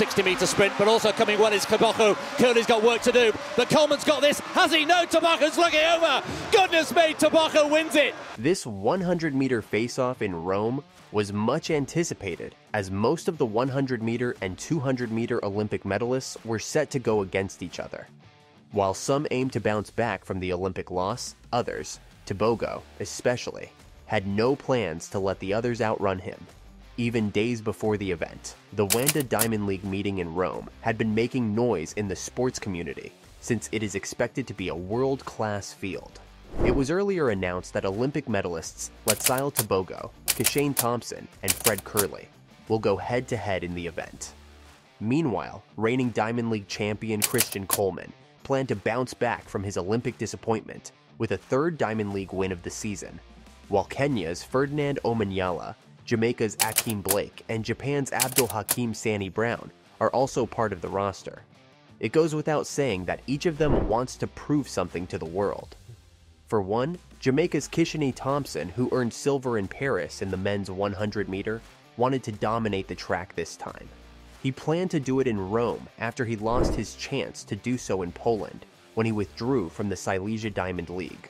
60 metre sprint, but also coming well is Tebogo. Kerley's got work to do, but Coleman's got this. Has he? No, Tebogo's looking over. Goodness me, Tebogo wins it. This 100 meter face-off in Rome was much anticipated as most of the 100 meter and 200 meter Olympic medalists were set to go against each other. While some aimed to bounce back from the Olympic loss, others, Tebogo especially, had no plans to let the others outrun him. Even days before the event, the Wanda Diamond League meeting in Rome had been making noise in the sports community since it is expected to be a world-class field. It was earlier announced that Olympic medalists Letsile Tebogo, Kishane Thompson, and Fred Kerley will go head-to-head in the event. Meanwhile, reigning Diamond League champion Christian Coleman planned to bounce back from his Olympic disappointment with a third Diamond League win of the season, while Kenya's Ferdinand Omanyala, Jamaica's Ackeem Blake, and Japan's Abdul Hakim Sani Brown are also part of the roster. It goes without saying that each of them wants to prove something to the world. For one, Jamaica's Kishane Thompson, who earned silver in Paris in the men's 100 meter, wanted to dominate the track this time. He planned to do it in Rome after he lost his chance to do so in Poland when he withdrew from the Silesia Diamond League.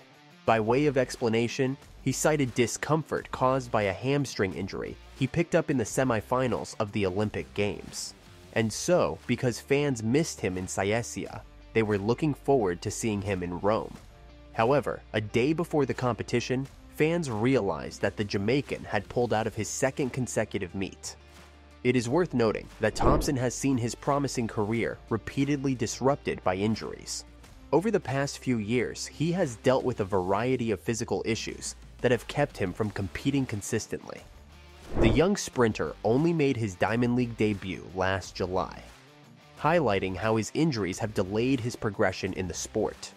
By way of explanation, he cited discomfort caused by a hamstring injury he picked up in the semifinals of the Olympic Games. And so, because fans missed him in Silesia, they were looking forward to seeing him in Rome. However, a day before the competition, fans realized that the Jamaican had pulled out of his second consecutive meet. It is worth noting that Thompson has seen his promising career repeatedly disrupted by injuries. Over the past few years, he has dealt with a variety of physical issues that have kept him from competing consistently. The young sprinter only made his Diamond League debut last July, highlighting how his injuries have delayed his progression in the sport.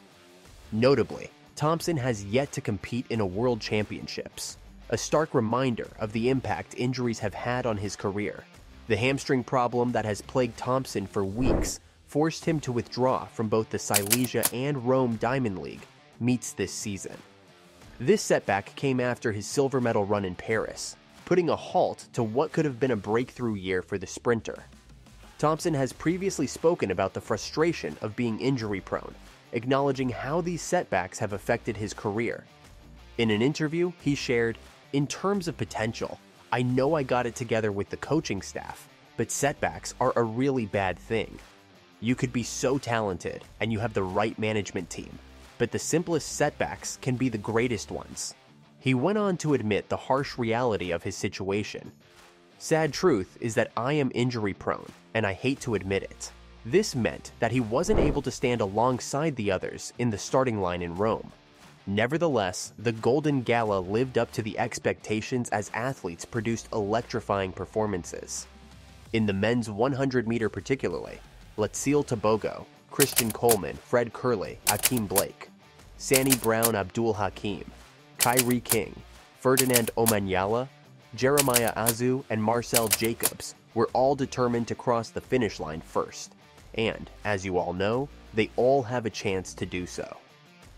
Notably, Thompson has yet to compete in a World Championships, a stark reminder of the impact injuries have had on his career. The hamstring problem that has plagued Thompson for weeks forced him to withdraw from both the Silesia and Rome Diamond League meets this season. This setback came after his silver medal run in Paris, putting a halt to what could have been a breakthrough year for the sprinter. Thompson has previously spoken about the frustration of being injury prone, acknowledging how these setbacks have affected his career. In an interview, he shared, In terms of potential, I know I got it together with the coaching staff, but setbacks are a really bad thing. You could be so talented and you have the right management team, but the simplest setbacks can be the greatest ones. He went on to admit the harsh reality of his situation. Sad truth is that I am injury prone, and I hate to admit it. This meant that he wasn't able to stand alongside the others in the starting line in Rome. Nevertheless, the Golden Gala lived up to the expectations as athletes produced electrifying performances. In the men's 100 meter particularly, Letsile Tebogo, Christian Coleman, Fred Kerley, Ackeem Blake, Sani Brown Abdul Hakim, Kyree King, Ferdinand Omanyala, Jeremiah Azu, and Marcell Jacobs were all determined to cross the finish line first, and, as you all know, they all have a chance to do so.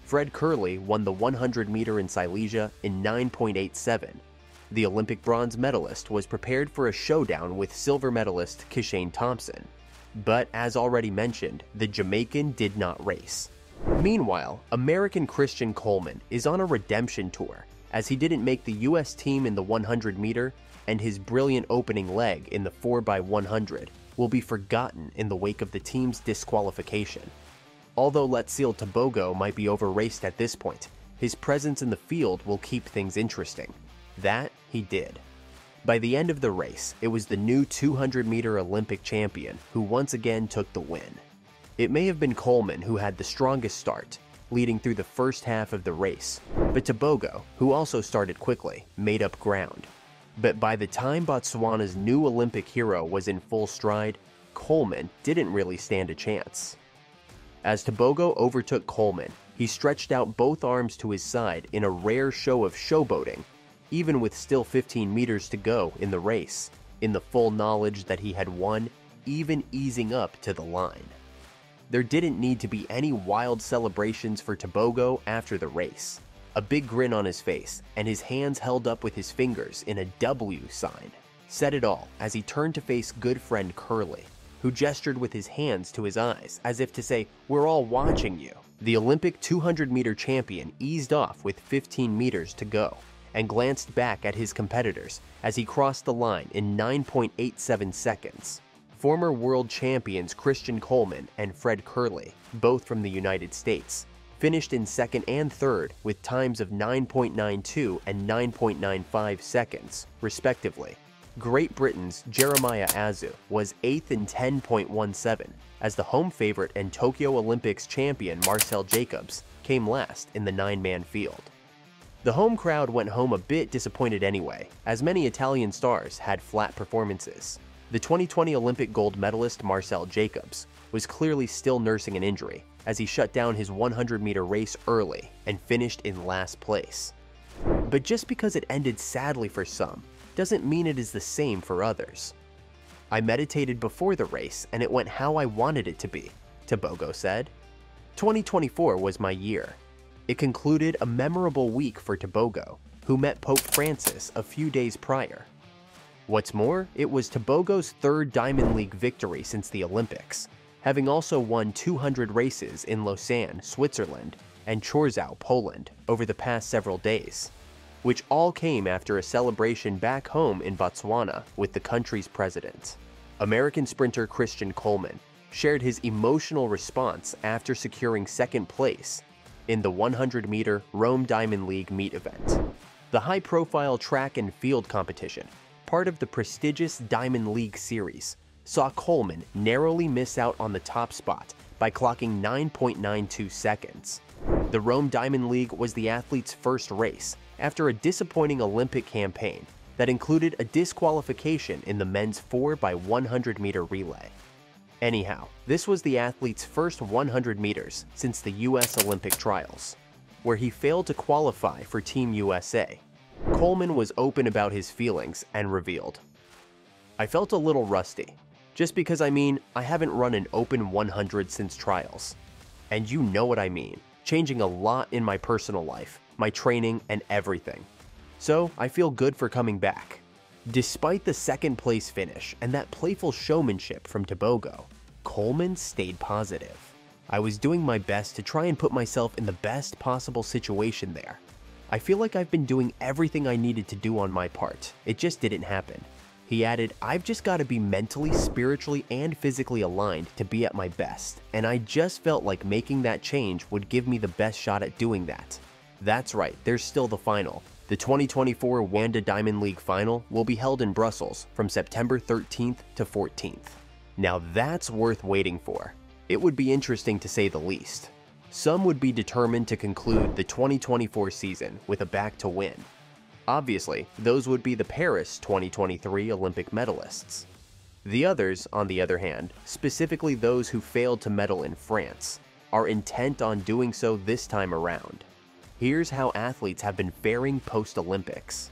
Fred Kerley won the 100 meter in Silesia in 9.87. The Olympic bronze medalist was prepared for a showdown with silver medalist Kishane Thompson. But as already mentioned, the Jamaican did not race. Meanwhile, American Christian Coleman is on a redemption tour as he didn't make the US team in the 100 meter and his brilliant opening leg in the 4x100 will be forgotten in the wake of the team's disqualification. Although Letsile Tebogo might be overraced at this point, his presence in the field will keep things interesting. That he did. By the end of the race, it was the new 200 meter Olympic champion who once again took the win. It may have been Coleman who had the strongest start, leading through the first half of the race, but Tebogo, who also started quickly, made up ground. But by the time Botswana's new Olympic hero was in full stride, Coleman didn't really stand a chance. As Tebogo overtook Coleman, he stretched out both arms to his side in a rare show of showboating, even with still 15 meters to go in the race, in the full knowledge that he had won, even easing up to the line. There didn't need to be any wild celebrations for Tebogo after the race. A big grin on his face, and his hands held up with his fingers in a W sign, said it all as he turned to face good friend Kerley, who gestured with his hands to his eyes as if to say, We're all watching you. The Olympic 200 meter champion eased off with 15 meters to go and glanced back at his competitors as he crossed the line in 9.87 seconds. Former world champions Christian Coleman and Fred Kerley, both from the United States, finished in second and third with times of 9.92 and 9.95 seconds, respectively. Great Britain's Jeremiah Azu was 8th in 10.17, as the home favorite and Tokyo Olympics champion Marcell Jacobs came last in the nine-man field. The home crowd went home a bit disappointed anyway, as many Italian stars had flat performances. The 2020 Olympic gold medalist Marcell Jacobs was clearly still nursing an injury as he shut down his 100 meter race early and finished in last place. But just because it ended sadly for some doesn't mean it is the same for others. I meditated before the race and it went how I wanted it to be, Tebogo said. 2024 was my year. It concluded a memorable week for Tebogo, who met Pope Francis a few days prior. What's more, it was Tebogo's third Diamond League victory since the Olympics, having also won 200 races in Lausanne, Switzerland, and Chorzów, Poland, over the past several days, which all came after a celebration back home in Botswana with the country's president. American sprinter Christian Coleman shared his emotional response after securing second place in the 100 meter Rome Diamond League meet event. The high profile track and field competition part of the prestigious Diamond League series, saw Coleman narrowly miss out on the top spot by clocking 9.92 seconds. The Rome Diamond League was the athlete's first race after a disappointing Olympic campaign that included a disqualification in the men's 4x100 meter relay. Anyhow, this was the athlete's first 100 meters since the US Olympic trials, where he failed to qualify for Team USA Coleman was open about his feelings and revealed. I felt a little rusty, just because I mean, I haven't run an open 100 since trials. And you know what I mean, changing a lot in my personal life, my training, and everything. So I feel good for coming back. Despite the second place finish and that playful showmanship from Tebogo, Coleman stayed positive. I was doing my best to try and put myself in the best possible situation there, I feel like I've been doing everything I needed to do on my part. It just didn't happen. He added, I've just got to be mentally, spiritually, and physically aligned to be at my best, and I just felt like making that change would give me the best shot at doing that. That's right, there's still the final. The 2024 Wanda Diamond League final will be held in Brussels from September 13th to 14th. Now that's worth waiting for. It would be interesting to say the least some would be determined to conclude the 2024 season with a back to win. Obviously, those would be the Paris 2023 Olympic medalists. The others, on the other hand, specifically those who failed to medal in France, are intent on doing so this time around. Here's how athletes have been faring post-Olympics.